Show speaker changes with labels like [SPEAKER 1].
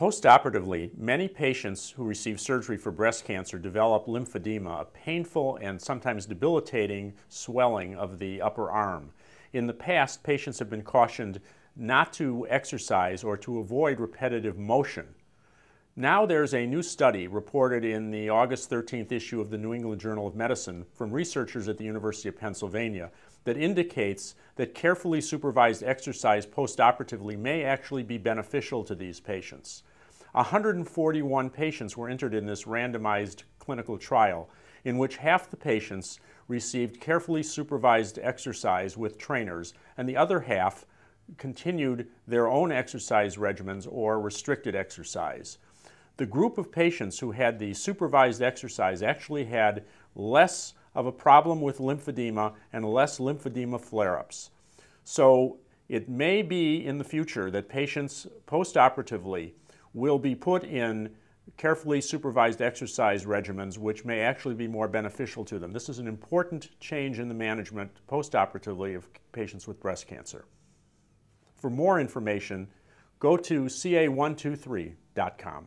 [SPEAKER 1] Postoperatively, many patients who receive surgery for breast cancer develop lymphedema, a painful and sometimes debilitating swelling of the upper arm. In the past, patients have been cautioned not to exercise or to avoid repetitive motion. Now there's a new study reported in the August 13th issue of the New England Journal of Medicine from researchers at the University of Pennsylvania that indicates that carefully supervised exercise postoperatively may actually be beneficial to these patients. 141 patients were entered in this randomized clinical trial in which half the patients received carefully supervised exercise with trainers and the other half continued their own exercise regimens or restricted exercise. The group of patients who had the supervised exercise actually had less of a problem with lymphedema and less lymphedema flare-ups. So it may be in the future that patients postoperatively will be put in carefully supervised exercise regimens which may actually be more beneficial to them. This is an important change in the management postoperatively of patients with breast cancer. For more information, go to ca123.com.